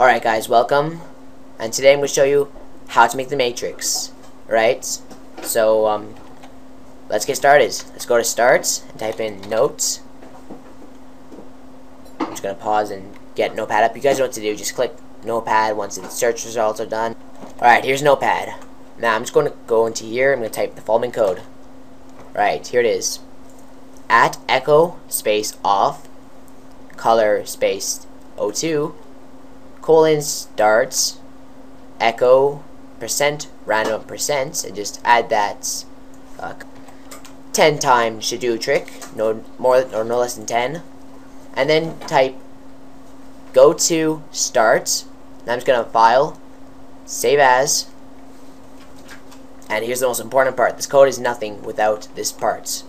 Alright guys, welcome. And today I'm going to show you how to make the matrix. Right? So, um, let's get started. Let's go to start and type in notes. I'm just going to pause and get notepad up. You guys know what to do. Just click notepad once the search results are done. Alright, here's notepad. Now I'm just going to go into here. I'm going to type the following code. Right, here it is. At echo space off color space 02 colon starts echo percent random percent and just add that uh, 10 times should do a trick no more or no less than 10 and then type go to start and I'm just gonna file save as and here's the most important part this code is nothing without this part.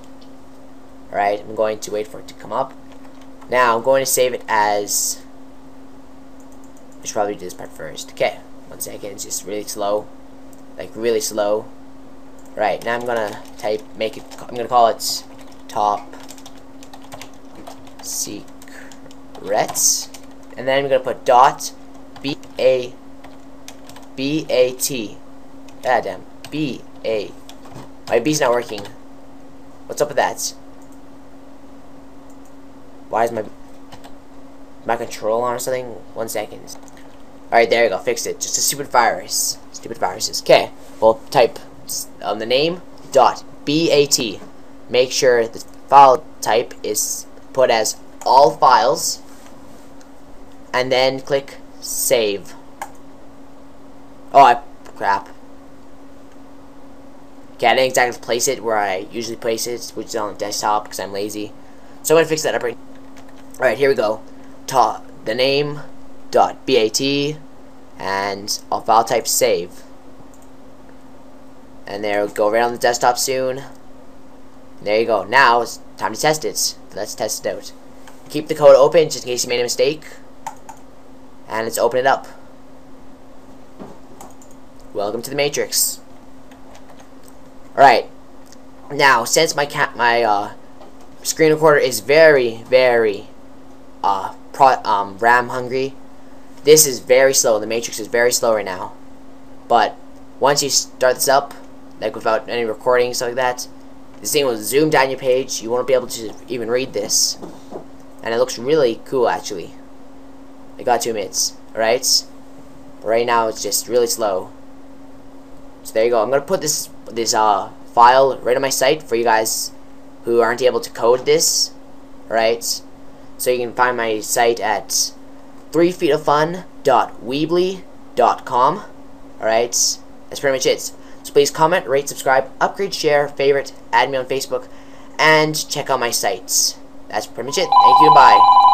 Alright I'm going to wait for it to come up. Now I'm going to save it as should probably do this part first. Okay, one second, it's just really slow. Like, really slow. Right, now I'm gonna type, make it, I'm gonna call it top secrets. And then I'm gonna put dot B A B A T. Ah, damn. B A. My B's not working. What's up with that? Why is my my control on or something? One second. Alright, there you go. Fixed it. Just a stupid virus. Stupid viruses. Okay. We'll type on the name dot bat. Make sure the file type is put as all files. And then click save. Oh, I, crap. Okay, I didn't exactly place it where I usually place it, which is on the desktop because I'm lazy. So I'm going to fix that up right Alright, here we go. Ta the name dot bat and I'll file type save. And there will go right on the desktop soon. There you go. Now it's time to test it. Let's test it out. Keep the code open just in case you made a mistake. And let's open it up. Welcome to the matrix. Alright. Now since my cat my uh, screen recorder is very very uh, pro um, RAM hungry this is very slow. The matrix is very slow right now. But once you start this up, like without any recording, stuff like that, this thing will zoom down your page. You won't be able to even read this. And it looks really cool, actually. I got two minutes, alright? Right now, it's just really slow. So there you go. I'm going to put this, this uh, file right on my site for you guys who aren't able to code this, alright? So you can find my site at 3feetoffun.weebly.com. Alright, that's pretty much it. So please comment, rate, subscribe, upgrade, share, favorite, add me on Facebook, and check out my sites. That's pretty much it. Thank you, bye.